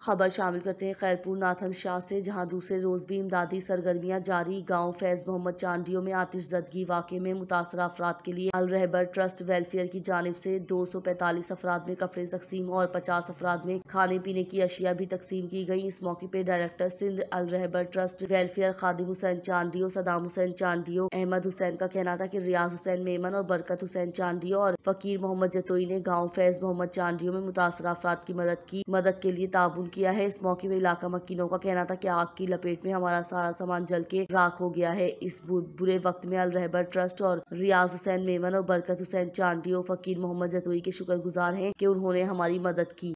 खबर शामिल करते हैं खैरपुर नाथन शाह से, जहाँ दूसरे रोज भी इमदादी सरगर्मियाँ जारी। गाँव फैज मोहम्मद चांडियों में आतिशजदगी वाक़े में मुतासर अफराद के लिए। अल रहबर ट्रस्ट वेलफेयर की जानब से दो सौ पैंतालीस अफराद में कपड़े तकसीम और पचास अफराद में खाने पीने की अशिया भी तकसीम की गई। इस मौके पर director Sindh Al Rahbar trust welfare Khadim Hussain Chandio, Saddam Hussain Chandio, Ahmed Hussain का कहना था की रियाज हुसैन मेमन और बरकत हुसैन चांडियो और फकीर मोहम्मद जतोई ने गाँव फैज मोहम्मद चांडियो में मुतासर अफराद की मदद की। मदद के लिए ताउन किया है। इस मौके में इलाका मकीनों का कहना था कि आग की लपेट में हमारा सारा सामान जल के राख हो गया है। इस बुरे वक्त में अल रहबर ट्रस्ट और रियाज हुसैन मेमन और बरकत हुसैन चांडी और फकीर मोहम्मद जतोई के शुक्रगुजार हैं कि उन्होंने हमारी मदद की।